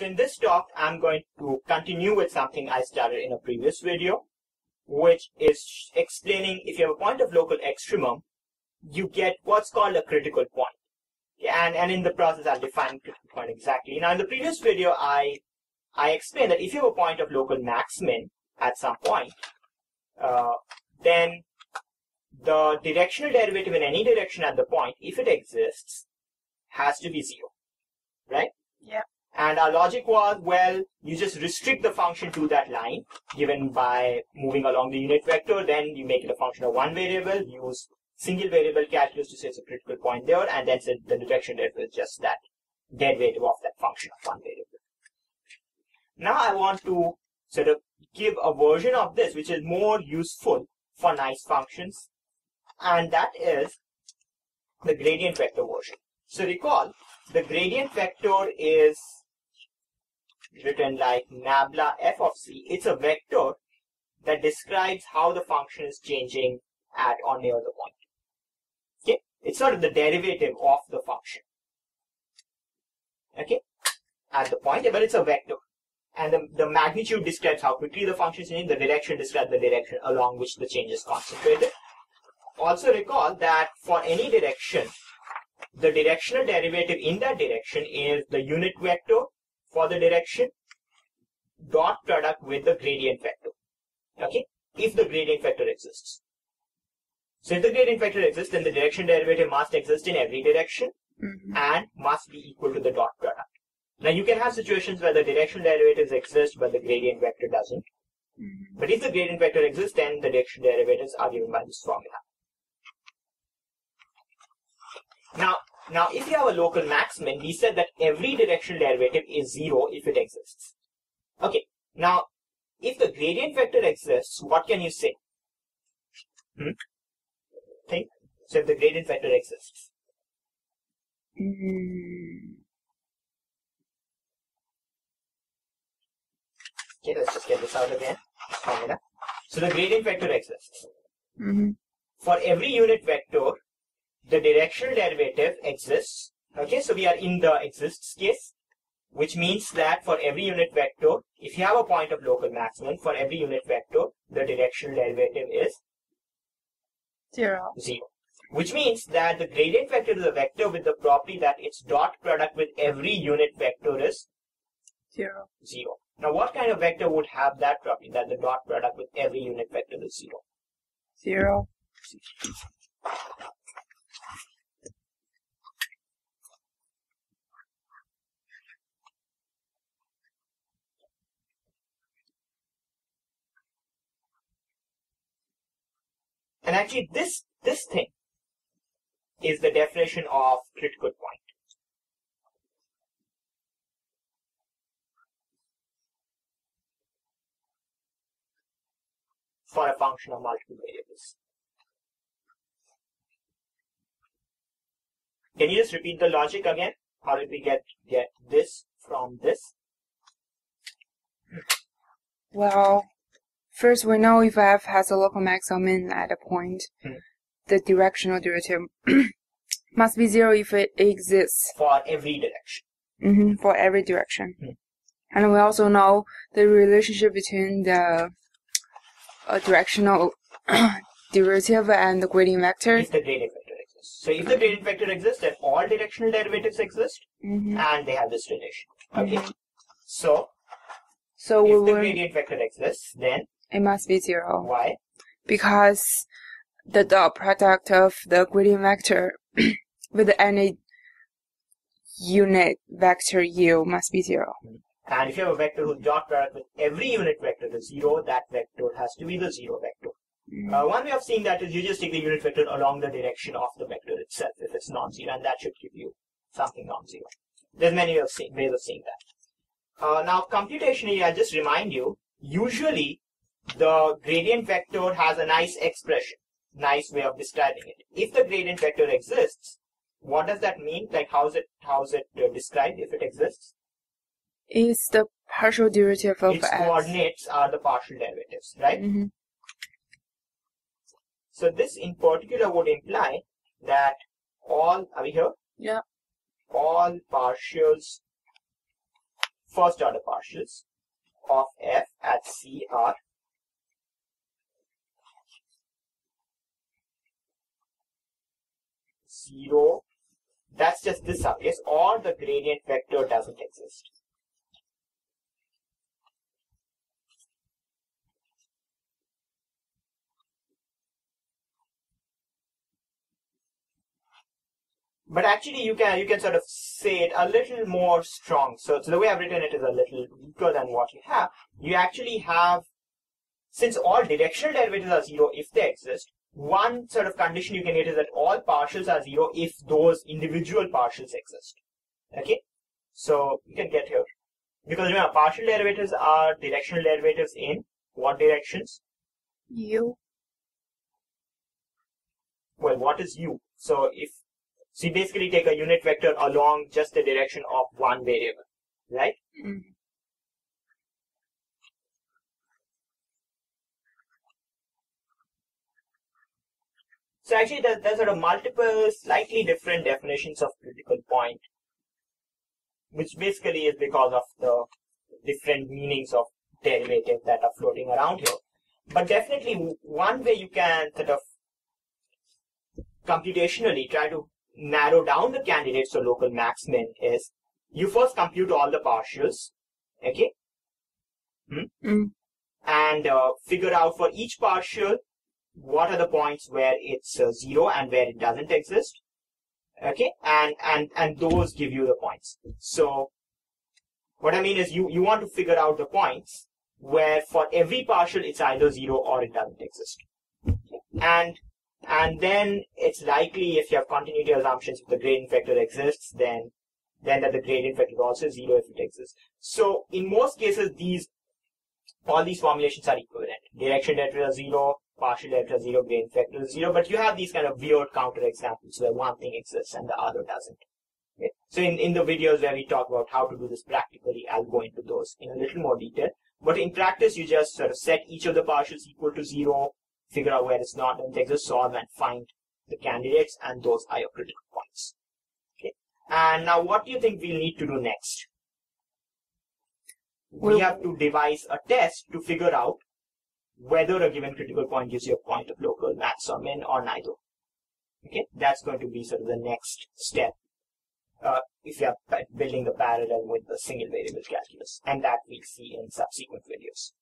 So in this talk, I'm going to continue with something I started in a previous video, which is explaining if you have a point of local extremum, you get what's called a critical point. And, and in the process, I'll define critical point exactly. Now, in the previous video, I, I explained that if you have a point of local max-min at some point, uh, then the directional derivative in any direction at the point, if it exists, has to be zero. And our logic was, well, you just restrict the function to that line given by moving along the unit vector, then you make it a function of one variable, use single variable calculus to say it's a critical point there, and then say the direction derivative is just that derivative of that function of one variable. Now I want to sort of give a version of this which is more useful for nice functions, and that is the gradient vector version. So recall, the gradient vector is written like nabla f of c. It's a vector that describes how the function is changing at or near the point. Okay, it's sort of the derivative of the function. Okay, at the point, but it's a vector. And the, the magnitude describes how quickly the function is changing, the direction describes the direction along which the change is concentrated. Also recall that for any direction, the directional derivative in that direction is the unit vector for the direction dot product with the gradient vector. Okay, if the gradient vector exists. So if the gradient vector exists, then the direction derivative must exist in every direction Mhm. and must be equal to the dot product. Now you can have situations where the directional derivatives exist but the gradient vector doesn't. Mhm. But if the gradient vector exists, then the direction derivatives are given by this formula. Now, now if you have a local maximum, we said that every directional derivative is zero if it exists. Okay, now if the gradient vector exists, what can you say? Hmm? Think. So if the gradient vector exists, Mm. okay, let's just get this out again. Formula. So the gradient vector exists. Mhm. for every unit vector, the directional derivative exists. Okay, so we are in the exists case, which means that for every unit vector, if you have a point of local maximum, for every unit vector, the directional derivative is Zero. zero. Which means that the gradient vector is a vector with the property that its dot product with every unit vector is Zero. zero. Now, what kind of vector would have that property that the dot product with every unit vector is zero? Zero. And actually, this this thing is the definition of critical point. For a function of multiple variables. Can you just repeat the logic again? How did we get get this from this? Well, first we know if f has a local maximum at a point, Hmm. the directional derivative must be zero if it exists For every direction. hmm for every direction. Hmm. And we also know the relationship between the uh, directional derivative and the gradient vector. If the gradient vector exists. So if the gradient vector exists, then all directional derivatives exist hmm and they have this relation. Okay. Mhm. So So we if the gradient vector exists, then it must be zero why? because the dot product of the gradient vector with any unit vector u must be zero. And if you have a vector whose dot product with every unit vector is zero, that vector has to be the zero vector. Mhm. Uh, one way of seeing that is you just take the unit vector along the direction of the vector itself if it's non-zero, and that should give you something non-zero. There's many ways of seeing, ways of seeing that. Uh, now, computationally, I just remind you, usually the gradient vector has a nice expression, nice way of describing it. If the gradient vector exists, what does that mean? Like, how is it, how is it uh, described if it exists? It's the partial derivative of its x. coordinates are the partial derivatives, right? hmm So this in particular would imply that all, are we here? Yeah. All partials first order partials of f at c are zero. That's just this yes, or the gradient vector doesn't exist. but actually you can you can sort of say it a little more strong. So, so the way I've written it is a little weaker than what you have. You actually have, since all directional derivatives are zero if they exist, one sort of condition you can get is that all partials are zero if those individual partials exist. Okay, so you can get here because remember partial derivatives are directional derivatives in what directions? U. Well, what is u? So if so you basically take a unit vector along just the direction of one variable, right? Mm. So actually there's, there's sort of multiple slightly different definitions of critical point, which basically is because of the different meanings of derivative that are floating around here. But definitely one way you can sort of computationally try to narrow down the candidates for local max min is you first compute all the partials, okay? Hmm? Mm. And uh, figure out for each partial what are the points where it's uh, zero and where it doesn't exist, okay? And and and those give you the points. So what I mean is you you want to figure out the points where for every partial it's either zero or it doesn't exist. And and then it's likely if you have continuity assumptions, if the gradient vector exists, then then that the gradient vector is also zero if it exists. So in most cases, these all these formulations are equivalent. Direction vector is zero, partial is zero, gradient vector is zero, but you have these kind of weird counter examples where one thing exists and the other doesn't. Okay. So in, in the videos where we talk about how to do this practically, I'll go into those in a little more detail. But in practice, you just sort of set each of the partials equal to zero, figure out where it's not, and take the solve and find the candidates, and those are your critical points. Okay. And now, what do you think we'll need to do next? We have to devise a test to figure out whether a given critical point gives you a point of local max or min or neither. Okay, that's going to be sort of the next step uh, if you are building the parallel with the single variable calculus, and that we'll see in subsequent videos.